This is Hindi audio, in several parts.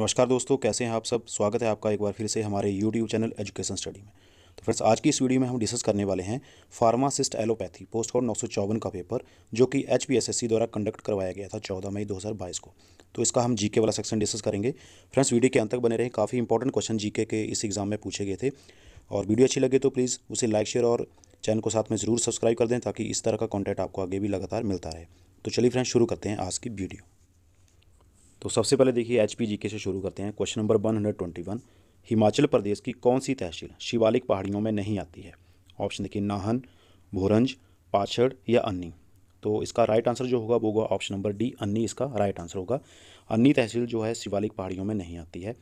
नमस्कार दोस्तों, कैसे हैं आप सब? स्वागत है आपका एक बार फिर से हमारे यूट्यूब चैनल एजुकेशन स्टडी में। तो फ्रेंड्स आज की इस वीडियो में हम डिस्कस करने वाले हैं फार्मासिस्ट एलोपैथी पोस्ट कोड नौ सौ चौवन का पेपर जो कि एचपीएसएससी द्वारा कंडक्ट करवाया गया था चौदह मई 2022 को। तो इसका हम जीके वाला सेक्शन डिस्कस करेंगे। फ्रेंड्स वीडियो के अंत तक बने रहे। काफ़ी इंपॉर्टेंट क्वेश्चन जीके के इस एग्ज़ाम में पूछे गए थे। और वीडियो अच्छी लगे तो प्लीज़ उसे लाइक शेयर और चैनल को साथ में ज़रूर सब्सक्राइब कर दें, ताकि इस तरह का कॉन्टेंट आपको आगे भी लगातार मिलता रहे। तो चलिए फ्रेंड्स शुरू करते हैं आज की वीडियो। तो सबसे पहले देखिए एच पी जी के से शुरू करते हैं। Question number one hundred twenty one, Himachal Pradesh की कौन सी तहसील शिवालिक पहाड़ियों में नहीं आती है? ऑप्शन देखिए, नाहन, भोरंज, पाछड़ या अन्नी। तो इसका राइट आंसर जो होगा, वो होगा ऑप्शन नंबर डी, अन्नी। इसका राइट आंसर होगा। अन्नी तहसील जो है, शिवालिक पहाड़ियों में नहीं आती है।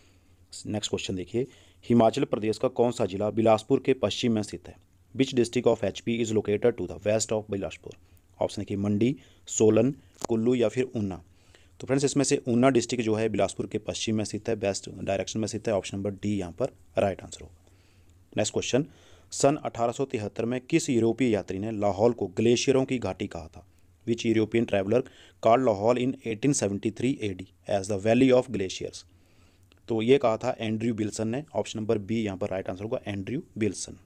नेक्स्ट क्वेश्चन देखिए, हिमाचल प्रदेश का कौन सा जिला बिलासपुर के पश्चिम में स्थित है? Which district of H P is located to the west of Bilaspur? Option देखिए, मंडी, सोलन, कुल्लू या फिर ऊना। तो फ्रेंड्स, इसमें से ऊना डिस्ट्रिक्ट जो है बिलासपुर के पश्चिम में स्थित है, बेस्ट डायरेक्शन में स्थित है, ऑप्शन नंबर डी यहाँ पर राइट आंसर होगा। नेक्स्ट क्वेश्चन सन अठारह में किस यूरोपीय यात्री ने लाहौल को ग्लेशियरों की घाटी कहा था? Which European traveller called Lahaul in 1873 AD as the valley of glaciers तो ये कहा था एंड्रयू बिल्सन ने, ऑप्शन नंबर बी यहाँ पर राइट आंसर होगा Andrew Wilson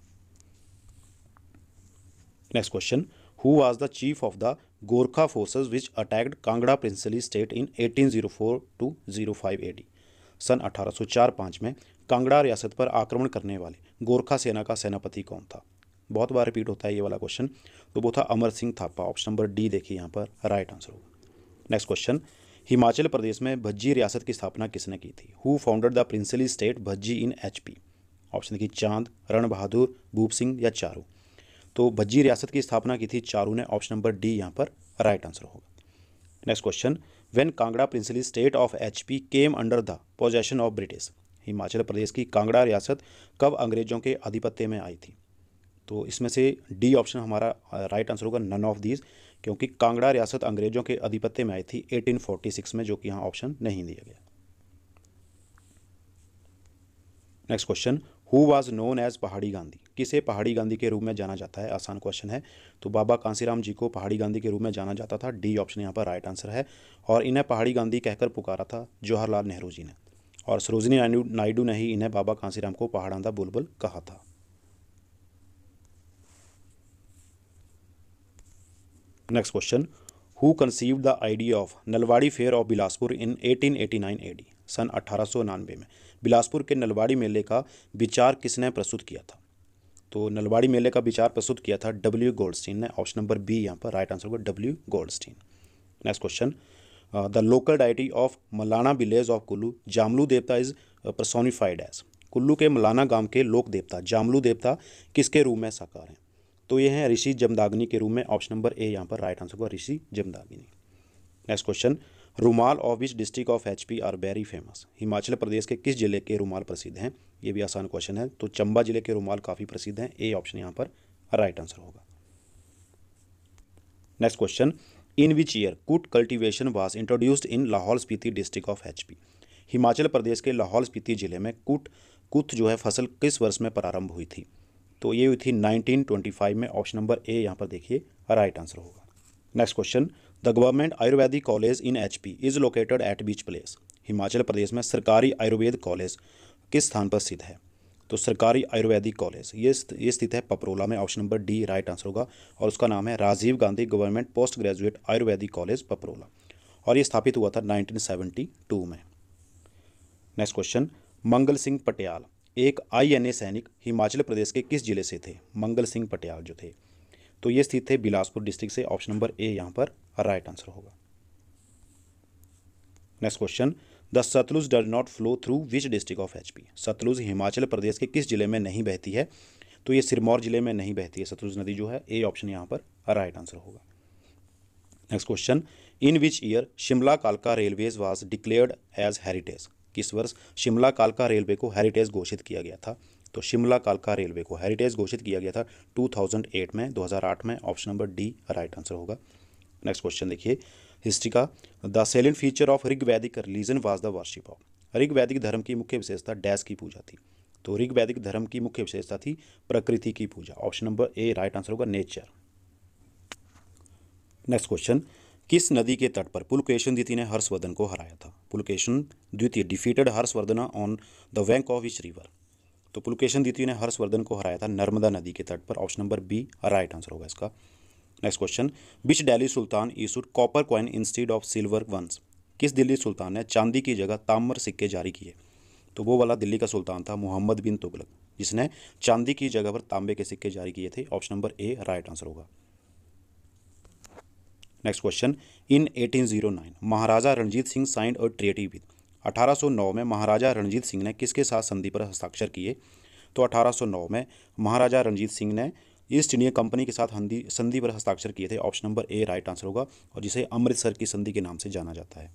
next question who was the chief of the Gorkha forces which attacked Kangra princely state in 1804 to 05 AD सन 1804-5 में कांगड़ा रियासत पर आक्रमण करने वाले गोरखा सेना का सेनापति कौन था? बहुत बार रिपीट होता है ये वाला क्वेश्चन तो वो था Amar Singh Thapa option number D देखिए यहाँ पर राइट आंसर होगा। नेक्स्ट क्वेश्चन हिमाचल प्रदेश में भज्जी रियासत की स्थापना किसने की थी? Who founded the princely state Bhajji in HP option देखिए, चाँद रण बहादुर भूप सिंह या चारू? तो भज्जी रियासत की स्थापना की थी चारू ने ऑप्शन नंबर डी यहाँ पर राइट आंसर होगा। Next question when Kangra princely state of H P came under the possession of British Himachal Pradesh की कांगड़ा रियासत कब अंग्रेज़ों के आधिपत्य में आई थी? तो इसमें से डी ऑप्शन हमारा राइट आंसर होगा नन ऑफ़ दीज क्योंकि कांगड़ा रियासत अंग्रेज़ों के आधिपत्य में आई थी 1846 में, जो कि यहाँ ऑप्शन नहीं दिया गया। Next question who was known as Pahari Gandhi? किसे पहाड़ी गांधी के रूप में जाना जाता है? आसान क्वेश्चन है। तो बाबा कांसीराम जी को पहाड़ी गांधी के रूप में जाना जाता था। डी ऑप्शन यहाँ पर राइट आंसर है। और इन्हें पहाड़ी गांधी कहकर पुकारा था जवाहरलाल नेहरू जी ने। और सरोजनी नायडू ने ही इन्हें बाबा कांसीराम को पहाड़ांदा बुलबुल कहा था। Next question who conceived the idea of Nalwari fair of Bilaspur in 1889 AD सन अठारह में। बिलासपुर के नलवाड़ी मेले का विचार किसने प्रस्तुत किया था? तो नलवाड़ी मेले का विचार प्रस्तुत किया था डब्ल्यू गोल्डस्टीन ने। ऑप्शन नंबर बी यहाँ पर राइट आंसर होगा W Goldstein next question the local deity of Malana village of Kullu Jamlu Devta is personified as Kullu के मलाना गाँव के लोक देवता जामलू देवता किसके रूप में साकार हैं? तो ये हैं ऋषि जमदाग्नि के रूप में। ऑप्शन नंबर ए यहाँ पर राइट आंसर होगा Rishi Jamadagni. Next question rumal of which district of H P are very famous Himachal Pradesh के किस ज़िले के रुमाल प्रसिद्ध हैं? ये भी आसान क्वेश्चन है। तो चंबा ज़िले के रुमाल काफ़ी प्रसिद्ध हैं। ए ऑप्शन यहाँ पर राइट आंसर होगा। Next question in which year kuth cultivation was introduced in Lahaul Spiti district of H P Himachal Pradesh के लाहौल स्पीति ज़िले में कुट कुत जो है फ़सल किस वर्ष में प्रारंभ हुई थी? तो ये हुई थी 1925 में। ऑप्शन नंबर ए यहाँ पर देखिए राइट आंसर होगा। Next question the government Ayurvedic college in H P is located at which place Himachal Pradesh में सरकारी आयुर्वेद कॉलेज किस स्थान पर स्थित है? तो सरकारी आयुर्वेदिक कॉलेज, ये ये स्थित है पपरोला में option number D right answer होगा, और उसका नाम है Rajiv Gandhi government post graduate Ayurvedic college Paprola, और ये स्थापित हुआ था 1972 में। नेक्स्ट क्वेश्चन मंगल सिंह पटियाल, एक आईएनए सैनिक, हिमाचल प्रदेश के किस ज़िले से थे? मंगल सिंह पटियाल जो थे। तो ये स्थित है बिलासपुर डिस्ट्रिक्ट से ऑप्शन नंबर ए यहाँ पर राइट आंसर होगा। Next question, the Sutlej does not flow through which district of H P Sutlej Himachal Pradesh के किस ज़िले में नहीं बहती है? तो ये सिरमौर ज़िले में नहीं बहती है। सतलुज नदी जो है, ए ऑप्शन यहाँ पर राइट आंसर होगा। Next question, in which year Shimla कालका railways was declared as heritage? किस वर्ष शिमला कालका रेलवे को हेरिटेज घोषित किया गया था? तो शिमला कालका रेलवे को हेरिटेज घोषित किया गया था 2008 में 2008 में। Option number D, right answer होगा। नेक्स्ट क्वेश्चन देखिए, हिस्ट्री का। The salient feature of Rig Vedic religion was the worship of. Rig Vedic धर्म की मुख्य विशेषता डैश की पूजा थी। तो ऋग वैदिक धर्म की मुख्य विशेषता थी प्रकृति की पूजा। Option number A, right answer होगा, नेचर। नेक्स्ट क्वेश्चन, किस नदी के तट पर पुलकेशन द्वितीय ने हर्षवर्धन को हराया था? पुलकेशन द्वितीय, defeated Harshavardhana on the bank of which river. तो पुलकेशन द्वितीय ने हर्षवर्धन को हराया था नर्मदा नदी के तट पर। Option number B, right answer होगा इसका। Next question, which Delhi sultan issued copper coin instead of silver ones? किस दिल्ली सुल्तान ने चांदी की जगह ताम्र सिक्के जारी किए? तो वो वाला दिल्ली का सुल्तान था मोहम्मद बिन तुगलक, जिसने चांदी की जगह पर तांबे के सिक्के जारी किए थे। Option number A, right answer होगा। Next question, in 1809 Maharaja Ranjit Singh signed a treaty with. 1809 में महाराजा रणजीत सिंह ने किसके साथ संधि पर हस्ताक्षर किए? तो 1809 में महाराजा रणजीत सिंह ने ईस्ट इंडिया कंपनी के साथ हंदी, संधि पर हस्ताक्षर किए थे। Option number A right answer होगा और जिसे अमृतसर की संधि के नाम से जाना जाता है।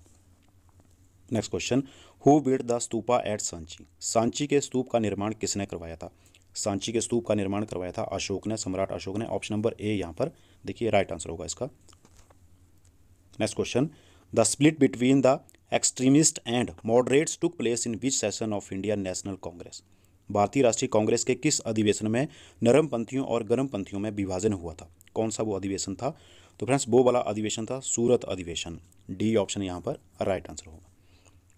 Next question, who build the stupa at Sanchi? Sanchi के स्तूप का निर्माण किसने करवाया था? सांची के स्तूप का निर्माण करवाया था अशोक ने, सम्राट अशोक ने। ऑप्शन नंबर ए यहाँ पर, देखिए, राइट आंसर होगा इसका। Next question the split between the extremist and moderates took place in which session of India National Congress भारतीय राष्ट्रीय कांग्रेस के किस अधिवेशन में नरम पंथियों और गर्म पंथियों में विभाजन हुआ था? कौन सा वो अधिवेशन था? तो फ्रेंड्स, वो वाला अधिवेशन था सूरत अधिवेशन। डी ऑप्शन यहाँ पर राइट आंसर होगा।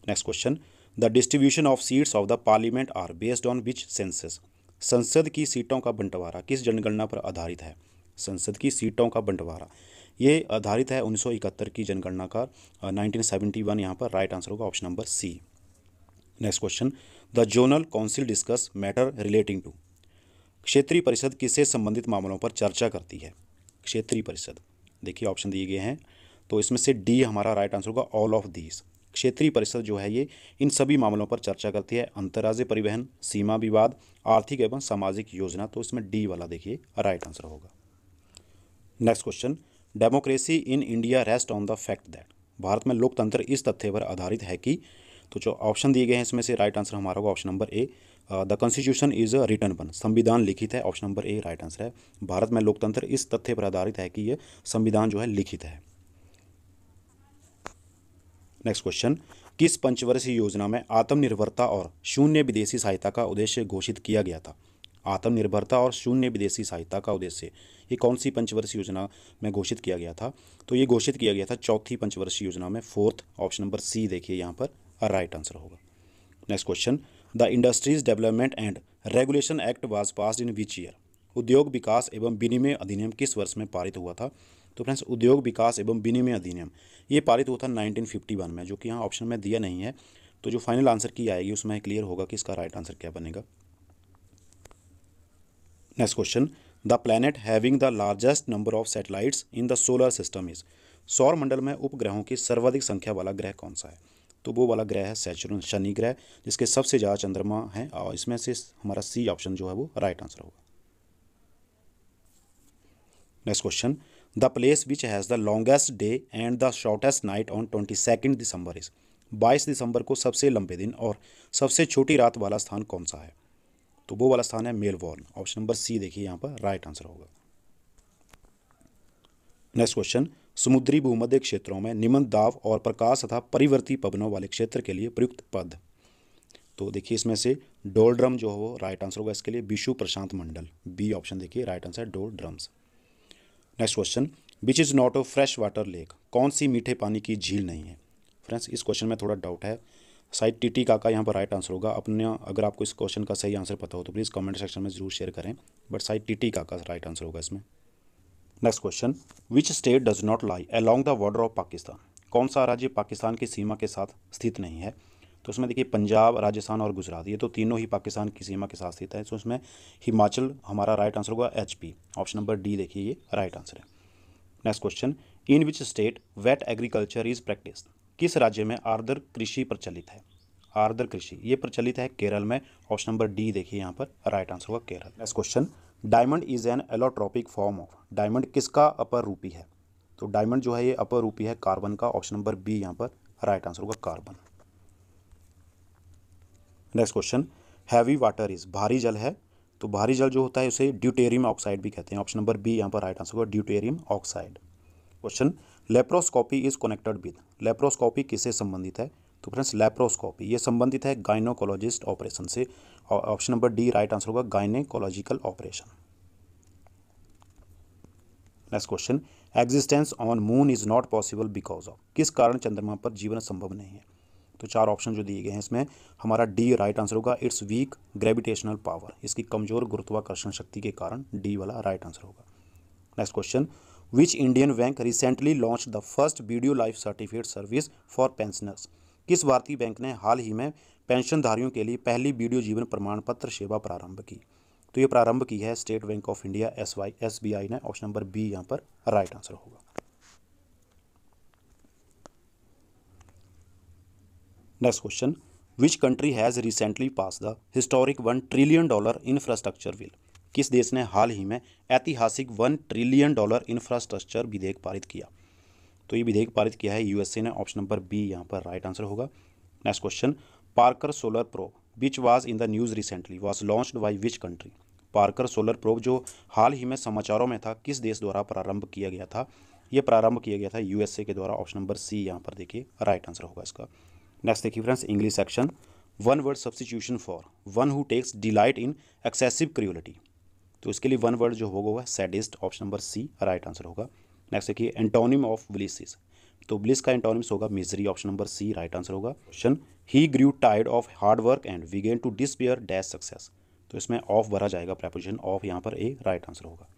Next question the distribution of seats of the parliament are based on which census संसद की सीटों का बंटवारा किस जनगणना पर आधारित है? संसद की सीटों का बंटवारा। ये आधारित है उन्नीस सौ इकहत्तर की जनगणना का नाइनटीन सेवेंटी वन यहाँ पर राइट आंसर होगा option number C next question the zonal council discuss matter relating to क्षेत्रीय परिषद किससे संबंधित मामलों पर चर्चा करती है? क्षेत्रीय परिषद। देखिए ऑप्शन दिए गए हैं तो इसमें से डी हमारा राइट आंसर होगा ऑल ऑफ़ दीज क्षेत्रीय परिषद जो है ये, इन सभी मामलों पर चर्चा करती है अंतर्राज्यीय परिवहन, सीमा विवाद, आर्थिक एवं सामाजिक योजना तो इसमें डी वाला देखिए राइट आंसर होगा। Next question democracy in India rest on the fact that. Bharat में लोकतंत्र इस तथ्य पर आधारित है कि तो जो ऑप्शन दिए गए हैं, इसमें से राइट आंसर हमारा होगा option number A the constitution is written one संविधान लिखित है, option number A, right answer है। भारत में लोकतंत्र इस तथ्य पर आधारित है कि यह संविधान जो है लिखित है। नेक्स्ट क्वेश्चन, किस पंचवर्षीय योजना में आत्मनिर्भरता और शून्य विदेशी सहायता का उद्देश्य घोषित किया गया था? आत्मनिर्भरता और शून्य विदेशी सहायता का उद्देश्य। ये कौन सी पंचवर्षीय योजना में घोषित किया गया था? तो ये घोषित किया गया था चौथी पंचवर्षीय योजना में, फोर्थ ऑप्शन नंबर सी देखिए यहाँ पर राइट आंसर होगा। Next question, the industries development and regulation act was passed in which year? उद्योग विकास एवं विनिमय अधिनियम किस वर्ष में पारित हुआ था? तो फ्रेंड्स, उद्योग विकास एवं विनिमय अधिनियम, ये पारित हुआ था 1951 में, जो कि यहाँ ऑप्शन में दिया नहीं है। तो जो फाइनल आंसर की आएगी, उसमें क्लियर होगा कि इसका राइट आंसर क्या बनेगा। Next question the planet having the largest number of satellites in the solar system is सौर मंडल में उपग्रहों की सर्वाधिक संख्या वाला ग्रह कौन सा है? तो वो वाला ग्रह है सैचुरन, शनि ग्रह, जिसके सबसे ज़्यादा चंद्रमा हैं, और इसमें से हमारा सी ऑप्शन जो है वो राइट आंसर होगा। Next question the place which has the longest day and the shortest night on twenty second December is बाईस दिसंबर को सबसे लंबे दिन और सबसे छोटी रात वाला स्थान कौन सा है? तो वो वाला स्थान है मेलबॉर्न। ऑप्शन नंबर सी देखिए, यहाँ पर राइट आंसर होगा। नेक्स्ट क्वेश्चन समुद्री भूमध्य क्षेत्रों में निमन दाव और प्रकाश तथा परिवर्ती पवनों वाले क्षेत्र के लिए प्रयुक्त पद। तो देखिए इसमें से डोल ड्रम जो है वो राइट आंसर होगा इसके लिए विशु प्रशांत मंडल। बी ऑप्शन देखिए right answer doldrums next question which is not a fresh water lake कौन सी मीठे पानी की झील नहीं है? फ्रेंड्स इस क्वेश्चन में थोड़ा डाउट है। साइड टी टी काका यहाँ पर राइट आंसर होगा। अपने, अगर आपको इस क्वेश्चन का सही आंसर पता हो तो प्लीज़ कमेंट सेक्शन में ज़रूर शेयर करें। बट साइड टी टी काका राइट आंसर होगा इसमें। Next question which state does not lie along the border of Pakistan कौन सा राज्य पाकिस्तान की सीमा के साथ स्थित नहीं है? तो उसमें देखिए, पंजाब, राजस्थान और गुजरात, ये तो तीनों ही पाकिस्तान की सीमा के साथ स्थित है। तो उसमें हिमाचल हमारा राइट आंसर होगा H P option number D देखिए, ये राइट आंसर है। Next question in which state wet agriculture is practice किस राज्य में आर्द्र कृषि प्रचलित है? आर्द्र कृषि, ये प्रचलित है केरल में। ऑप्शन नंबर डी देखिए यहाँ पर राइट आंसर होगा Kerala. Next question diamond is an allotropic form of diamond किसका अपर रूपी है? तो डायमंड जो है ये अपर रूपी है कार्बन का। ऑप्शन नंबर बी यहाँ पर राइट आंसर होगा carbon next question heavy water is भारी जल है। तो भारी जल जो होता है उसे ड्यूटेरियम ऑक्साइड भी कहते हैं। ऑप्शन नंबर बी यहाँ पर राइट आंसर होगा deuterium oxide question laparoscopy is connected with. Laparoscopy किससे संबंधित है? तो फ्रेंड्स, लेप्रोस्कोपी, ये संबंधित है गाइनोकोलॉजिस्ट ऑपरेशन से। Option number D right answer होगा gynaecological operation next question existence on moon is not possible because of किस कारण चंद्रमा पर जीवन संभव नहीं है? तो चार ऑप्शन जो दिए गए हैं इसमें, हमारा डी राइट आंसर होगा इट्स वीक ग्रेविटेशनल पावर इसकी कमज़ोर गुरुत्वाकर्षण शक्ति के कारण डी वाला राइट आंसर होगा। Next question which Indian bank recently launch the first video life certificate service for pensioners किस भारतीय बैंक ने हाल ही में पेंशनधारियों के लिए पहली वीडियो जीवन प्रमाण पत्र सेवा प्रारंभ की? तो ये प्रारंभ की है State Bank of India S Y S B I ने। ऑप्शन नंबर बी यहाँ पर राइट आंसर होगा। Next question which country has recently pass the historic one trillion dollar infrastructure bill किस देश ने हाल ही में ऐतिहासिक वन ट्रिलियन डॉलर इंफ्रास्ट्रक्चर विधेयक पारित किया? तो ये विधेयक पारित किया है यूएसए ने ऑप्शन नंबर बी यहाँ पर राइट आंसर होगा। Next question Parker solar probe which was in the news recently was launched by which country Parker solar probe जो हाल ही में समाचारों में था, किस देश द्वारा प्रारंभ किया गया था? ये प्रारंभ किया गया था यूएसए के द्वारा ऑप्शन नंबर सी यहाँ पर देखिए राइट आंसर होगा इसका। नेक्स्ट देखिए friends English section one word substitution for one who takes delight in excessive cruelty तो इसके लिए वन वर्ड जो होगा वह sadist option number C right answer होगा। नेक्स्ट देखिए एंटोनिम ऑफ़ ब्लिसिस तो ब्लिस का एंटोनिम्स होगा misery option number C right answer होगा। Question he grew Tide of hard work and began to despair dash success तो इसमें ऑफ़ भरा जाएगा प्रपोजिशन ऑफ़ यहाँ पर ए राइट आंसर होगा।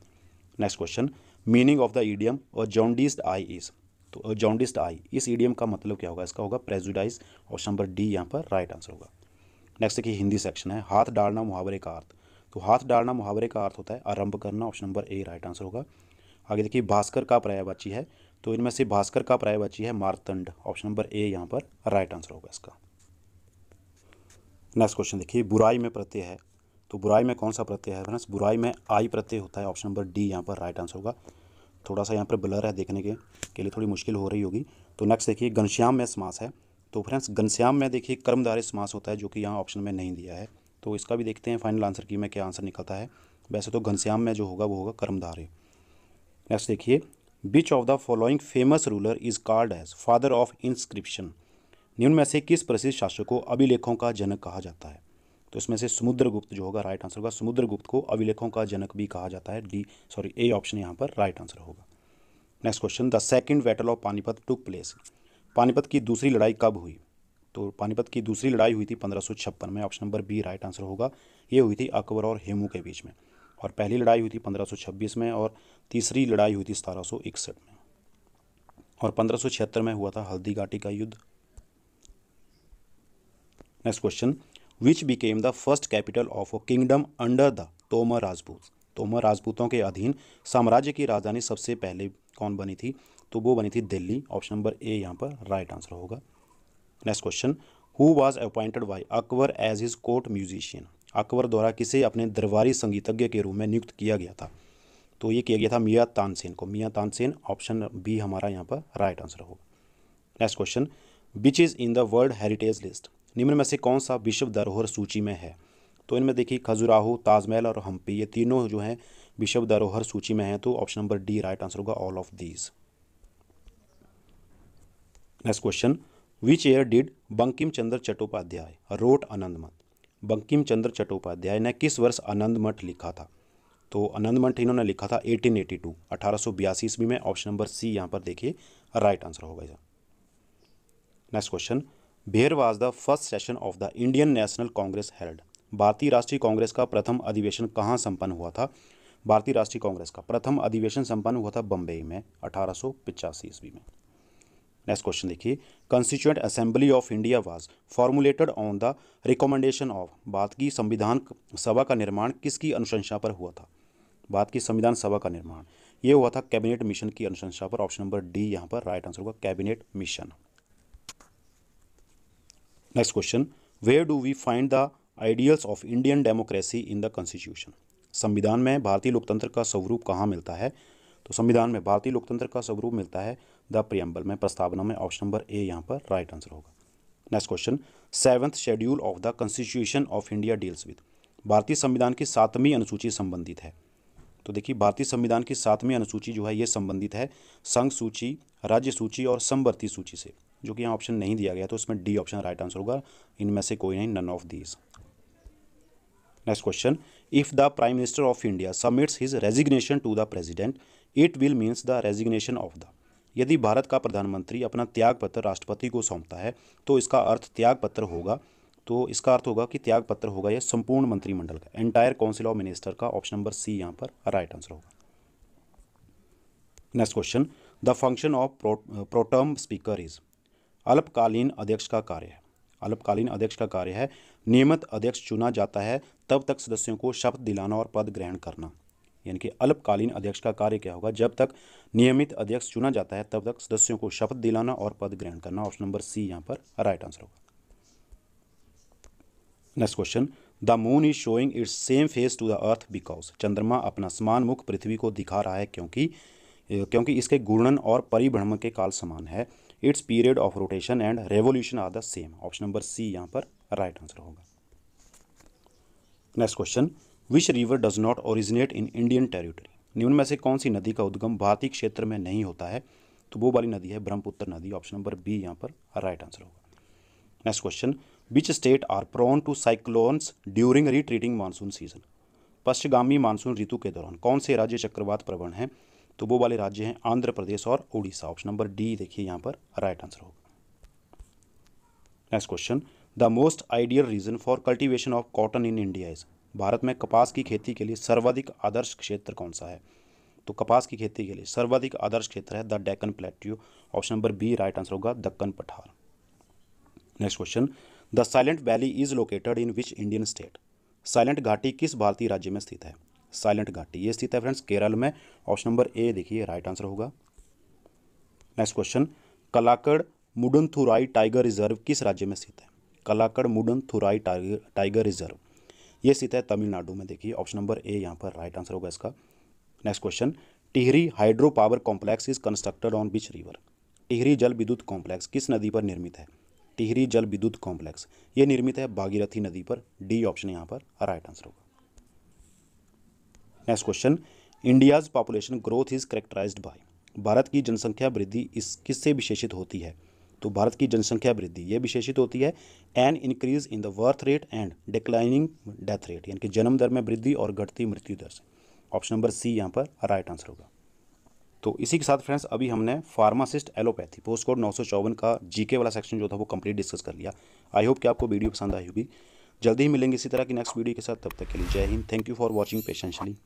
Next question meaning of the idiom और जॉन्डिस्ड आई इज़ तो जॉन्डिस्ड आई इस ईडियम का मतलब क्या होगा? इसका होगा प्रेजुडाइज ऑप्शन नंबर डी यहाँ पर राइट आंसर होगा। नेक्स्ट देखिए, हिंदी सेक्शन है, हाथ डालना मुहावरे का अर्थ। तो हाथ डालना मुहावरे का अर्थ होता है आरंभ करना option number A right answer होगा। आगे देखिए, भास्कर का पर्यायवाची है तो इनमें से भास्कर का पर्यायवाची है मारतंड। ऑप्शन नंबर ए यहाँ पर राइट आंसर होगा इसका। नेक्स्ट क्वेश्चन देखिए, बुराई में प्रत्यय है। तो बुराई में कौन सा प्रत्यय है? फ्रेंड्स बुराई में आई प्रत्यय होता है। ऑप्शन नंबर डी यहाँ पर राइट आंसर होगा। थोड़ा सा यहाँ पर ब्लर है देखने के के लिए थोड़ी मुश्किल हो रही होगी। तो नेक्स्ट देखिए, घनश्याम में समास है। तो फ्रेंड्स घनश्याम में देखिए कर्मधारी समास होता है, जो कि यहाँ ऑप्शन में नहीं दिया है। तो इसका भी देखते हैं फाइनल आंसर की में क्या आंसर निकलता है। वैसे तो घनश्याम में जो होगा, वो होगा कर्मधारे नेक्स्ट देखिए which of the following famous ruler is called as father of inscription निम्न में से किस प्रसिद्ध शासक को अभिलेखों का जनक कहा जाता है? तो इसमें से समुद्रगुप्त जो होगा राइट आंसर होगा। समुद्रगुप्त को अभिलेखों का जनक भी कहा जाता है। डी सॉरी ए ऑप्शन यहाँ पर राइट आंसर होगा। Next question the second battle of Panipat took place Panipat की दूसरी लड़ाई कब हुई? तो पानीपत की दूसरी लड़ाई हुई थी पंद्रह में। Option number B right answer होगा। ये हुई थी अकबर और हेमू के बीच में। और पहली लड़ाई हुई थी पंद्रह में और तीसरी लड़ाई हुई थी सतारह में। और पंद्रह में हुआ था हल्दी घाटी का युद्ध। Next question which became the first capital of a kingdom under the Tomar Rajput Tomar राजपूतों के अधीन साम्राज्य की राजधानी सबसे पहले कौन बनी थी? तो वो बनी थी दिल्ली। ऑप्शन नंबर ए यहाँ पर राइट आंसर होगा। Next question who was appointed by Akbar as his court musician Akbar द्वारा किसे अपने दरबारी संगीतज्ञ के रूप में नियुक्त किया गया था? तो ये किया गया था मियाँ तानसेन को। मियाँ तानसेन ऑप्शन बी हमारा यहाँ पर राइट आंसर होगा। Next question which is in the world heritage list निम्न में से कौन सा विश्व धरोहर सूची में है? तो इनमें देखिए, खजुराहो, ताजमहल और हम्पी, ये तीनों जो हैं विश्व धरोहर सूची में हैं तो option number D right answer होगा all of these next question which year did Bankim Chandra Chattopadhyay wrote Anand Math Bankim Chandra Chattopadhyay ने किस वर्ष आनंद मठ लिखा था? तो आनंद मठ इन्होंने लिखा था 1882 1882 ईस्वी में। ऑप्शन नंबर सी यहाँ पर देखिए राइट आंसर होगा इसका। Next question where was the first session of the Indian National Congress held भारतीय राष्ट्रीय कांग्रेस का प्रथम अधिवेशन कहाँ संपन्न हुआ था? भारतीय राष्ट्रीय कांग्रेस का प्रथम अधिवेशन संपन्न हुआ था बम्बई में, अठारह ईस्वी में। नेक्स्ट क्वेश्चन देखिए। Constituent assembly of India was formulated on the recommendation of Bharat की संविधान सभा का निर्माण किसकी अनुशंसा पर हुआ था? भारत की संविधान सभा का निर्माण। ये हुआ था कैबिनेट मिशन की अनुशंसा पर। ऑप्शन नंबर डी यहाँ पर राइट आंसर होगा cabinet mission next question where do we find the ideals of Indian democracy in the constitution संविधान में भारतीय लोकतंत्र का स्वरूप कहाँ मिलता है? तो संविधान में भारतीय लोकतंत्र का स्वरूप मिलता है द प्रियम्बल में प्रस्तावना में ऑप्शन नंबर ए यहाँ पर राइट आंसर होगा। Next question seventh schedule of the constitution of India deals with भारतीय संविधान की सातवीं अनुसूची संबंधित है। तो देखिए, भारतीय संविधान की सातवीं अनुसूची जो है, ये संबंधित है संघ सूची, राज्य सूची और समवर्ती सूची से, जो कि यहाँ ऑप्शन नहीं दिया गया तो उसमें डी ऑप्शन राइट आंसर होगा। इनमें से कोई नहीं none of these next question if the prime minister of India submits his resignation to the president it will means the resignation of the यदि भारत का प्रधानमंत्री अपना त्याग पत्र राष्ट्रपति को सौंपता है तो इसका अर्थ त्याग पत्र होगा। तो इसका अर्थ होगा कि त्याग पत्र होगा यह संपूर्ण मंत्रिमंडल का एंटायर काउंसिल ऑफ़ मिनिस्टर का ऑप्शन नंबर सी यहाँ पर राइट आंसर होगा। Next question the function of pro tem speaker is अल्पकालीन अध्यक्ष का कार्य है। अल्पकालीन अध्यक्ष का कार्य है, नियमित अध्यक्ष चुना जाता है, तब तक सदस्यों को शपथ दिलाना और पद ग्रहण करना। यानी कि अल्पकालीन अध्यक्ष का कार्य क्या होगा? जब तक नियमित अध्यक्ष चुना जाता है, तब तक सदस्यों को शपथ दिलाना और पद ग्रहण करना ऑप्शन नंबर सी यहाँ पर राइट आंसर होगा। Next question. The moon is showing its same face to the earth because चंद्रमा अपना समान मुख पृथ्वी को दिखा रहा है क्योंकि क्योंकि इसके घूर्णन और परिभ्रमण के काल समान है। Its period of rotation and revolution are the same. Option number C यहाँ पर राइट आंसर होगा। Next question. Which river does not originate in Indian territory. निम्न में से कौन सी नदी का उद्गम भारतीय क्षेत्र में नहीं होता है? तो वो वाली नदी है ब्रह्मपुत्र नदी ऑप्शन नंबर बी यहाँ पर राइट आंसर होगा। Next question which state are prone to cyclones during retreating monsoon season पश्चिगामी monsoon ऋतु के दौरान कौन से राज्य चक्रवात प्रवण हैं? तो वो वाले राज्य हैं आंध्र प्रदेश और उड़ीसा। ऑप्शन नंबर डी देखिए यहाँ पर राइट आंसर होगा। Next question the most ideal region for cultivation of cotton in India is Bharat में कपास की खेती के लिए सर्वाधिक आदर्श क्षेत्र कौन सा है? तो कपास की खेती के लिए सर्वाधिक आदर्श क्षेत्र है the Deccan plateau. Option number B right answer होगा दक्कन पठार। Next question, the silent valley is located in which Indian state? Silent घाटी किस भारतीय राज्य में स्थित है? साइलेंट घाटी, ये स्थित है फ्रेंड्स केरल में। ऑप्शन नंबर ए देखिए, राइट आंसर होगा। Next question, Kalakad Mundanthurai tiger reserve किस राज्य में स्थित है? Kalakad Mundanthurai tiger tiger reserve. ये स्थित है तमिलनाडु में। देखिए ऑप्शन नंबर ए यहाँ पर राइट आंसर होगा इसका। Next question Tehri hydro power complex is constructed on which river Tehri जल विद्युत कॉम्प्लेक्स किस नदी पर निर्मित है? टिहरी जल विद्युत कॉम्प्लेक्स ये निर्मित है भागीरथी नदी पर। डी ऑप्शन यहाँ पर राइट आंसर होगा। Next question India's population growth is characterized by Bharat की जनसंख्या वृद्धि इस किससे विशेषित होती है? तो भारत की जनसंख्या वृद्धि, ये विशेषित होती है an increase in the birth rate and declining death rate यानी कि जन्म दर में वृद्धि और घटती मृत्यु दर से। ऑप्शन नंबर सी यहाँ पर राइट आंसर होगा। तो इसी के साथ फ्रेंड्स अभी हमने फार्मासिस्ट एलोपैथी पोस्ट कोड नौ सौ चौवन का जीके वाला सेक्शन जो था वो कंप्लीट डिस्कस कर लिया। आई होप कि आपको वीडियो पसंद आई होगी। जल्दी ही मिलेंगे इसी तरह की नेक्स्ट वीडियो के साथ। तब तक के लिए जय Hind. Thank you for watching patiently